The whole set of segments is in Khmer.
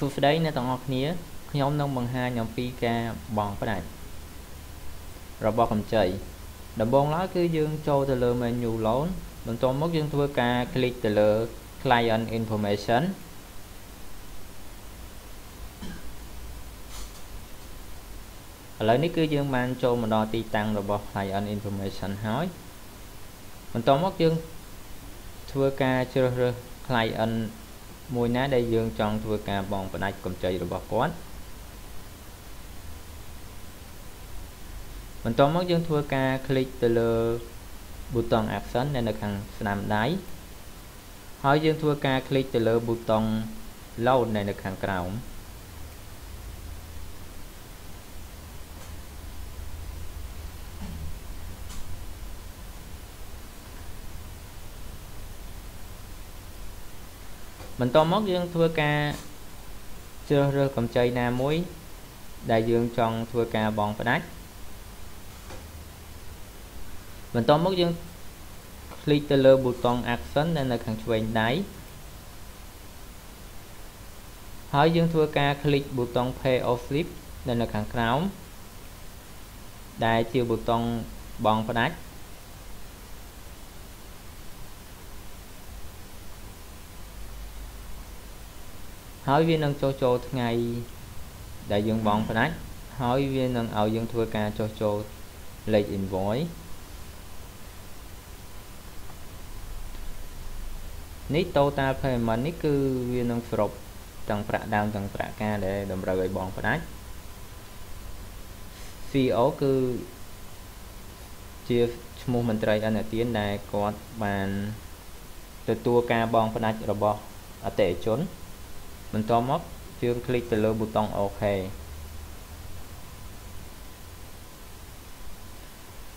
សួស្តីអ្នកទាំងអស់គ្នាខ្ញុំនឹងបង្ហាញអំពីការបង់ផ្ដាច់របស់កម្ចីដំបូងឡើយគឺយើងចូលទៅលើ menu loan បន្ទាប់មកយើងធ្វើការ click ទៅលើ client information ឥឡូវនេះគឺយើងបានចូលមកដល់ទីតាំងរបស់ client information ហើយបន្ទាប់មកយើងធ្វើការជ្រើសរើស client មួយណាដែលយើងចង់ធ្វើការបង់ផ្ដាច់កម្ចីរបស់គាត់បន្ទាប់មកយើងធ្វើការคลิกទៅលើប៊ូតុង action នៅខាងស្នាមដៃហើយយើងធ្វើការคลิกទៅលើប៊ូតុង load នៅខាងក្រោម បន្ទាប់មកយើងធ្វើការជ្រើសរើសកម្ចីណាមួយដែលយើងចង់ធ្វើការបង់ផ្ដាច់បន្ទាប់មកយើងคลิกទៅលើប៊ូតុង action នៅខាងឆ្វេងដៃហើយយើងធ្វើការคลิกប៊ូតុង pay or slip នៅខាងក្រោមដែលជាប៊ូតុងបង់ផ្ដាច់ ហើយវានឹងចុះចូលថ្ងៃដែលយើងបង់ផ្ដាច់ហើយវានឹងឲ្យយើងធ្វើការចុះចូលលេខ invoice នេះ total payment នេះគឺវានឹងសរុបទាំងប្រាក់ដើមទាំងប្រាក់ការដែលតម្រូវឲ្យបងផ្ដាច់ CO គឺជាឈ្មោះមន្ត្រីអនុទានដែលគាត់បានទទួលការបងផ្ដាច់របស់អតិថិជន បន្ទាប់មកយើងคลิกទៅលើប៊ូតុង OK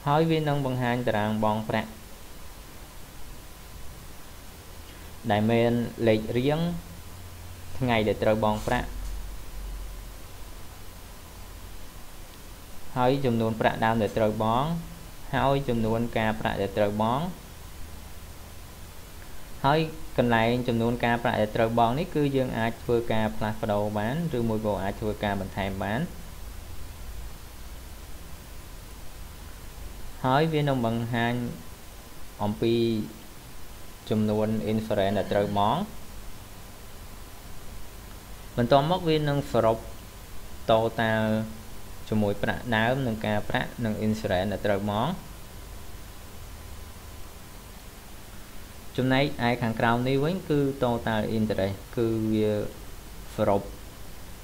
ហើយវានឹងបង្ហាញតារាងបងប្រាក់ដែលមានលេខរៀងថ្ងៃដែលត្រូវបងប្រាក់ហើយចំនួនប្រាក់ដើមដែលត្រូវបងហើយចំនួនការប្រាក់ដែលត្រូវបង ហើយកន្លែងចំនួនការប្រាក់ដែលត្រូវបង់នេះគឺយើងអាចធ្វើការផ្លាស់ប្ដូរបានឬមួយក៏អាចធ្វើការបន្ថែមបានហើយវានឹងបង្ហាញអំពីចំនួន inference ដែលត្រូវបង់បន្ទាប់មកវានឹងសរុប total ជាមួយប្រាក់ដើមនិងការប្រាក់និង insurance ដែលត្រូវបង់ ចំណែកឯខាងក្រោមនេះវិញគឺ total interest គឺវាសរុប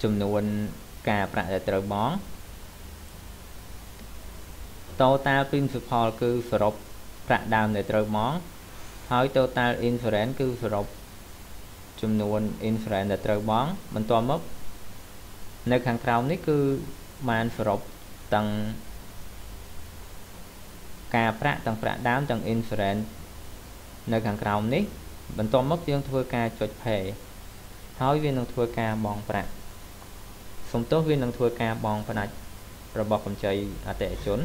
ចំនួនការប្រាក់ដែលត្រូវបង់ total principal គឺសរុបប្រាក់ដើមដែលត្រូវបង់ហើយ total inference គឺសរុបចំនួន inference ដែលត្រូវបង់បន្ទាប់មកនៅខាងក្រោមនេះគឺបានសរុបទាំងការប្រាក់ទាំងប្រាក់ដើមទាំង inference នៅខាងក្រោមនេះ បន្ទាប់មកយើងធ្វើការចុច pay ហើយវានឹងធ្វើការបង់ប្រាក់សំទោសវានឹងធ្វើការបង់ផ្ដាច់របស់កម្ចីអតិថិជន